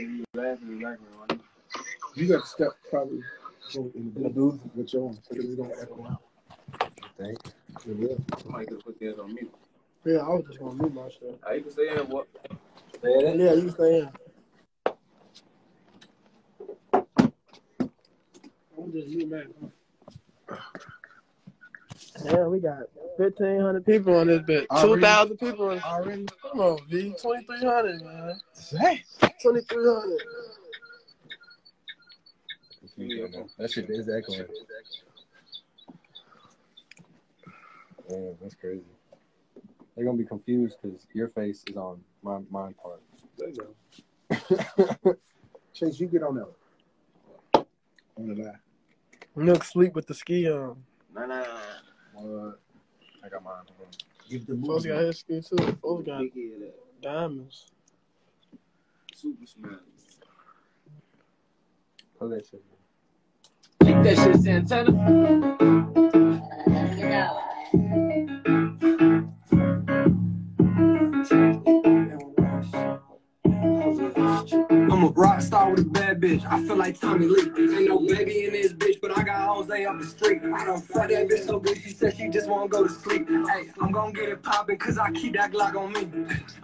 you laughing in the background. You got to step probably in the booth with your own, so that we don't echo out. Think. Yeah. Somebody could put theirs on mute. Yeah, I was just gonna mute myself. I can stay in what? Yeah, you can stay in. I'm just mute man. Yeah, we got fifteen hundred people on this bit. Two thousand people. On, Already? come on, V. Twenty three hundred, man. Hey. Twenty three hundred. That shit is echoing. Yeah, that's crazy. They're gonna be confused because your face is on my mine part. There you go. Chase, you get on that. On the line. Look, sleep with the ski on. Nah, nah, nah. What? I got mine. Hold. Give the Folks got his ski too. Folks got Big head up. diamonds. Super smash. Play that shit. Think that shit Santana. I'm a rock star with a bad bitch. I feel like Tommy Lee. Ain't no baby in this bitch, but I got Jose up the street. I don't fuck that bitch so good, she said she just wanna go to sleep. Hey, I'm gonna get it poppin' cause I keep that Glock on me.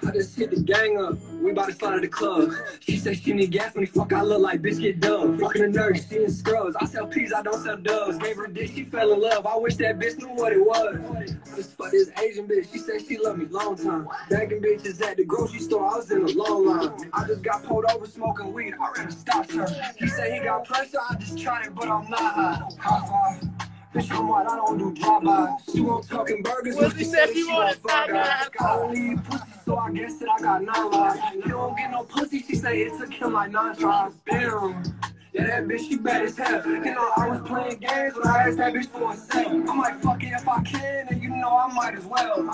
I just hit the gang up. We about to slide at the club. She said she need gas when the fuck I look like biscuit dub. Fucking a nurse, she in scrubs. I sell peas, I don't sell doves. Gave her dick, she fell in love. I wish that bitch knew what it was. Fucked this Asian bitch. She said she loved me long time. Begging bitches at the grocery store, I was in a long line. I just got pulled over smoking weed. I ran stopped her. He said he got pressure, I just tried it, but I'm not high. High five. Bitch, I'm white, I don't do drive-by. She want talking burgers, Well, but she said she she wanted want fire. fire. I only eat pussy, so I guess that I got nine lives. You don't get no pussy, she say it took him like nine tries. Damn. Yeah, that bitch, she bad as hell. You know, I was playing games when I asked that bitch for a sec. I might fuck it if I can, and you know I might as well. Ooh,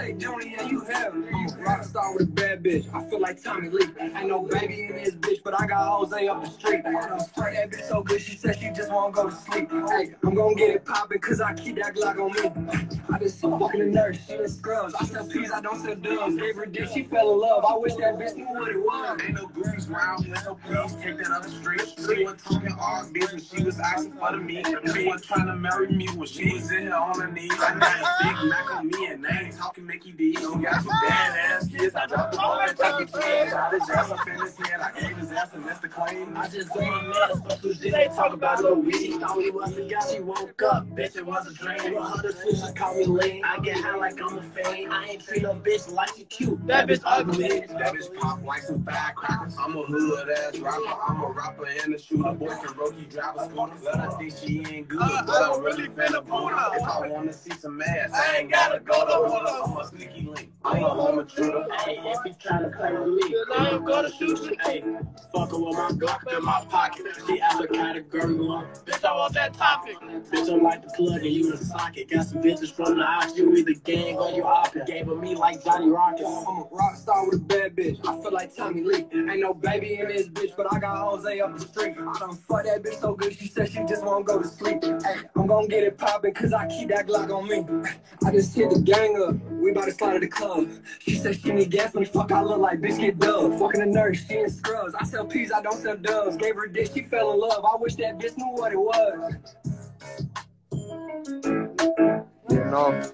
say, yeah, you have. A rock star with a bad bitch. I feel like Tommy Lee. Ain't no baby in this bitch, but I got Jose up the street. Sprayed that bitch so good, she said she just wanna go to sleep. Hey, I'm gonna get it poppin' cause I keep that Glock on me. I just so fucking a nurse, she in scrubs. I sell peas, I don't sell. Gave her dick, she fell in love. I wish that bitch knew what it was. Ain't no grease round here, so please take that up the street. She was talking all this when she was asking for the meat. She was trying to marry me when she was in here on her knees. I named Big Mac on me and names talking Mickey D. She got some badass kids. I dropped them off at Chuck E. Cheese. Got his ass up in his head. I gave his ass a Mr. Claim. I just go on mad special shit. They talk about a weed. Thought it was a guy. She woke up. Bitch, it was a dream. With her the switches call me late. I get high like I'm a fan. I ain't treat no bitch like she cute. That bitch ugly. That bitch pop like some firecrackers. I'm a hood ass rapper. I'm a rapper and a shooter. Boy can Roki drive a scooter. But I think she ain't good. Uh, but I'm really finna boot her. If I wanna see some ass, I ain't gotta go to Hooters. I'm a sneaky link. I'm a home intruder. Hey, if he tryna play with me, I am gonna shoot you. Hey, fuckin' with my Glock in my pocket. She asked what kind of girl you want. Bitch, I want that topic. Bitch, I'm like the plug and you the socket. Got some bitches from the house. You either gang or you op. Gave her me like Johnny Rockets. I'm a rock star with a bad bitch. I feel like Tommy Lee. Ain't no baby in this bitch, but I got Jose up the street. I done fuck that bitch so good, she said she just wanna go to sleep. Hey, I'm gonna get it poppin' cause I keep that Glock on me. I just hit the gang up. We about to to the club. She said she need gas when the fuck I look like biscuit dub. Fucking a nurse, she in scrubs. I sell peas, I don't sell doves. Gave her a dick, she fell in love. I wish that bitch knew what it was. Getting off.